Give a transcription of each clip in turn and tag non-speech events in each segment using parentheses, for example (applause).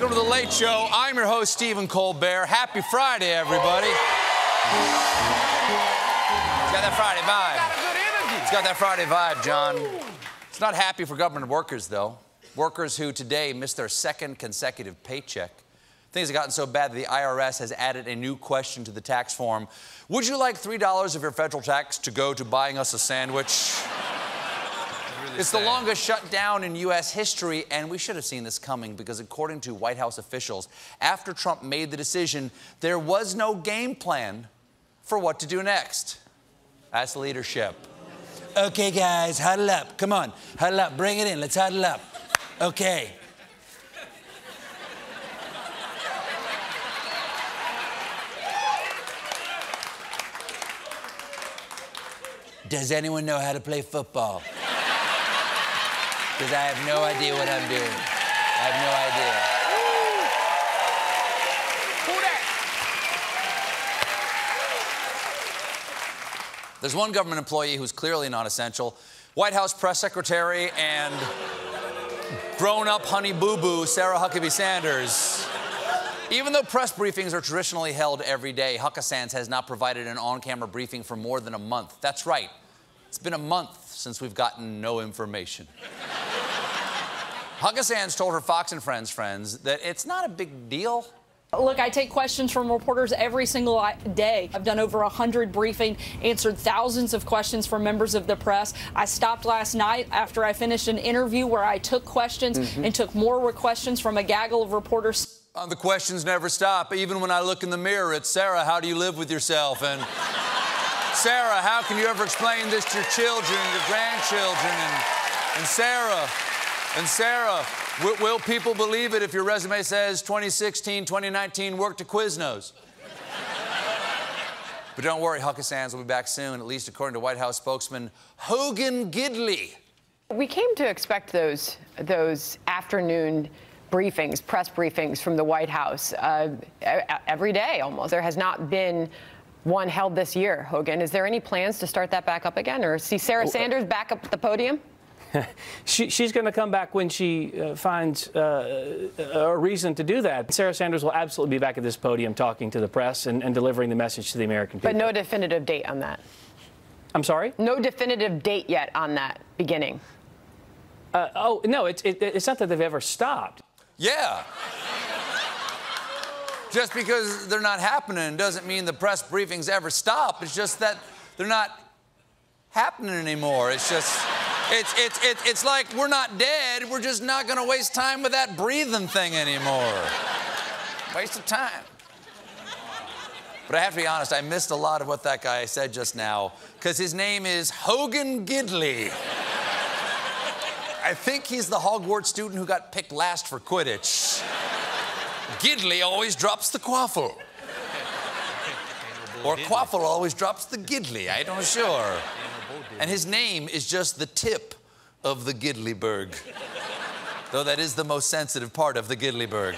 Welcome to The Late Show. I'm your host, Stephen Colbert. Happy Friday, everybody. It's got that Friday vibe. It's got that Friday vibe, John. It's not happy for government workers, though. Workers who today missed their second consecutive paycheck. Things have gotten so bad that the IRS has added a new question to the tax form. Would you like $3 of your federal tax to go to buying us a sandwich? It's the longest shutdown in U.S. history, and we should have seen this coming because, according to White House officials, after Trump made the decision, there was no game plan for what to do next. That's leadership. Okay, guys, huddle up. Come on, huddle up. Bring it in. Let's huddle up. Okay. Does anyone know how to play football? Because I have no idea what I'm doing. I have no idea. There's one government employee who's clearly not essential. White House press secretary and grown-up honey boo-boo Sarah Huckabee Sanders. Even though press briefings are traditionally held every day, Huckasands has not provided an on-camera briefing for more than a month. That's right. It's been a month since we've gotten no information. Huckasands told her Fox and Friends friends that it's not a big deal. Look, I take questions from reporters every single day. I've done over 100 briefing, answered thousands of questions from members of the press. I stopped last night after I finished an interview where I took questions mm -hmm. and took more questions from a gaggle of reporters. Uh, the questions never stop. Even when I look in the mirror, it's Sarah, how do you live with yourself? And (laughs) Sarah, how can you ever explain this to your children, your grandchildren? And, and Sarah, and Sarah, will, people believe it if your resume says 2016, 2019 worked at Quiznos? but don't worry, Huckasands will be back soon, at least according to White House spokesman Hogan Gidley. We came to expect those, those afternoon briefings, press briefings from the White House uh, every day almost. There has not been one held this year, Hogan. Is there any plans to start that back up again or see Sarah Sanders back up at the podium? (laughs) she, she's going to come back when she uh, finds uh, a reason to do that. Sarah Sanders will absolutely be back at this podium talking to the press and, and delivering the message to the American people. But no definitive date on that. I'm sorry? No definitive date yet on that beginning. Uh, oh, no, it's, it, it's not that they've ever stopped. Yeah. just because they're not happening doesn't mean the press briefings ever stop. It's just that they're not happening anymore. It's just. It's, it's, it's, it's like we're not dead, we're just not gonna waste time with that breathing thing anymore. Waste of time. But I have to be honest, I missed a lot of what that guy said just now, because his name is Hogan Gidley. I think he's the Hogwarts student who got picked last for Quidditch. Gidley always drops the quaffle. (laughs) Or quaffle always drops the Gidley, I don't know sure. And his name is just the tip of the Gidleyberg. Though that is the most sensitive part of the Gidleyberg.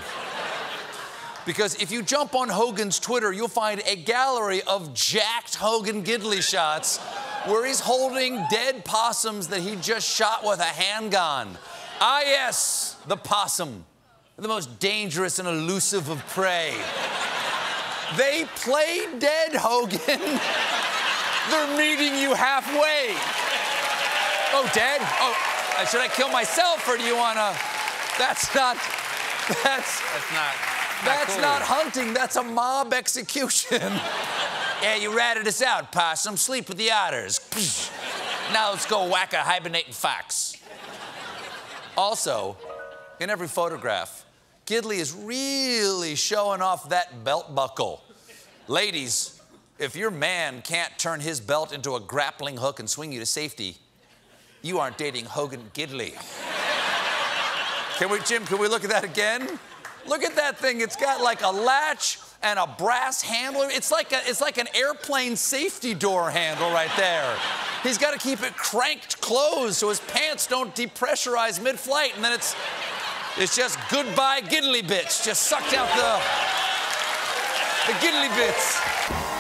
Because if you jump on Hogan's Twitter, you'll find a gallery of jacked Hogan Gidley shots where he's holding dead possums that he just shot with a handgun. Ah, yes, the possum, the most dangerous and elusive of prey. They play dead, Hogan. (laughs) They're meeting you halfway. Oh, dead? Oh, should I kill myself or do you want to? That's not. That's. That's not. That's not, not hunting. That's a mob execution. (laughs) yeah, you ratted us out, possum. Sleep with the otters. (laughs) now let's go whack a hibernating fox. Also, in every photograph, Gidley is really showing off that belt buckle. Ladies, if your man can't turn his belt into a grappling hook and swing you to safety, you aren't dating Hogan Gidley. can we, Jim, can we look at that again? Look at that thing. It's got like a latch and a brass handle. It's like, a, it's like an airplane safety door handle right there. He's got to keep it cranked closed so his pants don't depressurize mid-flight, and then it's, it's just goodbye Gidley bits, just sucked out the, the Gidley bits.